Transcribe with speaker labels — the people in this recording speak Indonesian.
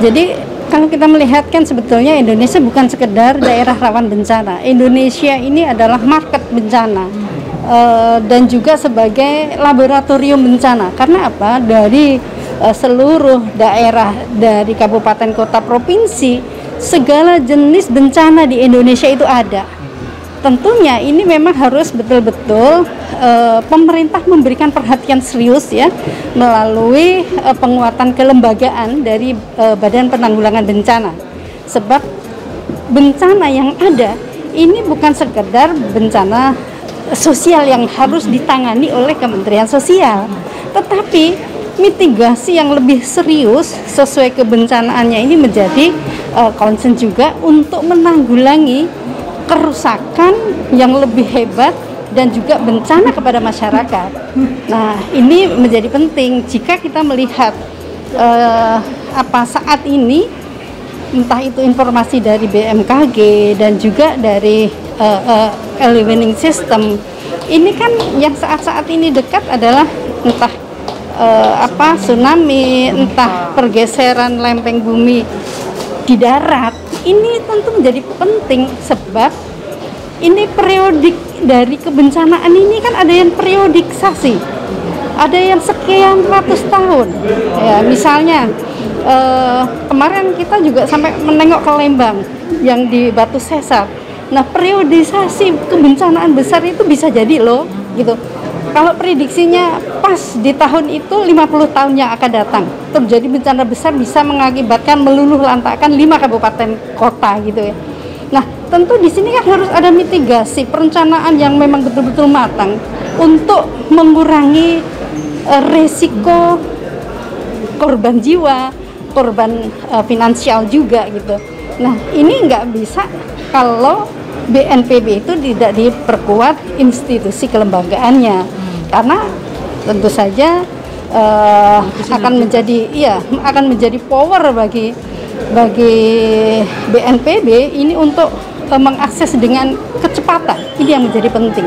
Speaker 1: Jadi kalau kita melihat kan sebetulnya Indonesia bukan sekedar daerah rawan bencana. Indonesia ini adalah market bencana uh, dan juga sebagai laboratorium bencana. Karena apa? Dari uh, seluruh daerah dari kabupaten kota provinsi segala jenis bencana di Indonesia itu ada tentunya ini memang harus betul-betul uh, pemerintah memberikan perhatian serius ya melalui uh, penguatan kelembagaan dari uh, Badan Penanggulangan Bencana. Sebab bencana yang ada ini bukan sekedar bencana sosial yang harus ditangani oleh Kementerian Sosial, tetapi mitigasi yang lebih serius sesuai kebencanaannya ini menjadi uh, concern juga untuk menanggulangi kerusakan yang lebih hebat dan juga bencana kepada masyarakat. Nah, ini menjadi penting jika kita melihat uh, apa saat ini entah itu informasi dari BMKG dan juga dari uh, uh, early warning system. Ini kan yang saat-saat ini dekat adalah entah uh, apa tsunami, entah pergeseran lempeng bumi di darat ini tentu menjadi penting sebab ini periodik dari kebencanaan ini kan ada yang periodisasi ada yang sekian ratus tahun. Ya misalnya eh, kemarin kita juga sampai menengok ke Lembang yang di Batu Sesar. Nah periodisasi kebencanaan besar itu bisa jadi loh gitu kalau prediksinya pas di tahun itu 50 tahun yang akan datang terjadi bencana besar bisa mengakibatkan meluluh lantakan lima kabupaten kota gitu ya. Nah, tentu di sini kan harus ada mitigasi perencanaan yang memang betul-betul matang untuk mengurangi uh, resiko korban jiwa, korban uh, finansial juga gitu. Nah, ini nggak bisa kalau BNPB itu tidak diperkuat institusi kelembagaannya. Karena tentu saja uh, akan menjadi iya akan menjadi power bagi bagi BNPB ini untuk uh, mengakses dengan kecepatan. Ini yang menjadi penting.